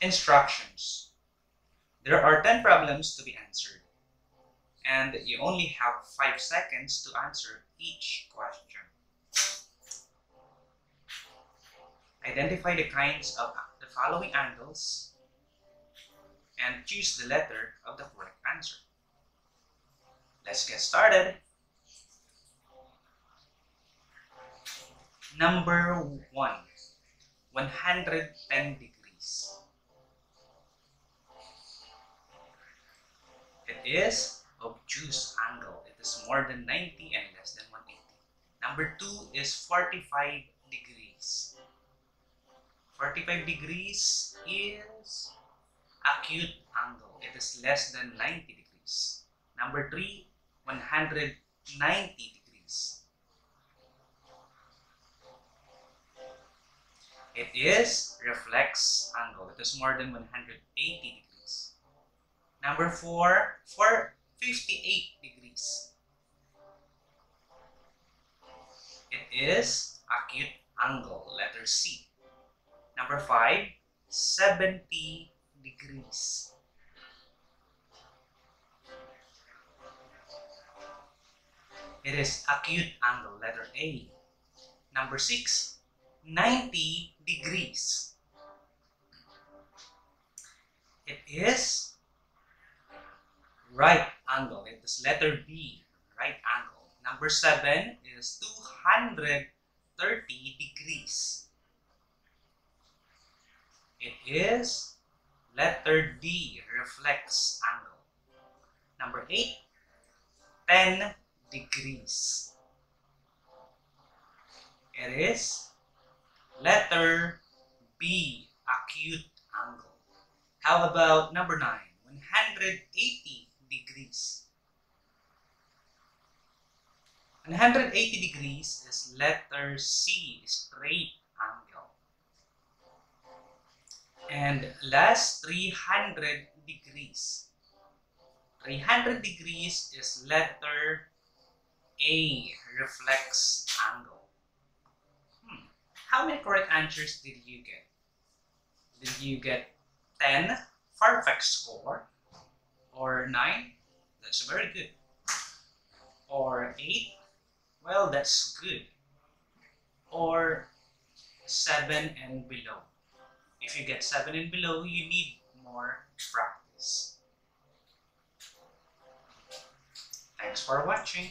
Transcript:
Instructions. There are 10 problems to be answered, and you only have 5 seconds to answer each question. Identify the kinds of the following angles and choose the letter of the correct answer. Let's get started. Number 1. 110 degrees. Is obtuse angle. It is more than 90 and less than 180. Number 2 is 45 degrees. 45 degrees is acute angle. It is less than 90 degrees. Number 3, 190 degrees. It is reflex angle. It is more than 180 degrees. Number 4, 458 degrees. It is acute angle, letter C. Number 5, 70 degrees. It is acute angle, letter A. Number 6, 90 degrees. It is right angle. It is letter B, right angle. Number 7 is 230 degrees. It is letter D, reflex angle. Number 8, 10 degrees. It is letter B, acute angle. How about number 9, 180 degrees. 180 degrees is letter C, straight angle. And last, 300 degrees. 300 degrees is letter A, reflex angle. Hmm. How many correct answers did you get? Did you get 10, perfect score? Or 9? That's very good. Or 8? Well, that's good. Or 7 and below. If you get 7 and below, you need more practice. Thanks for watching.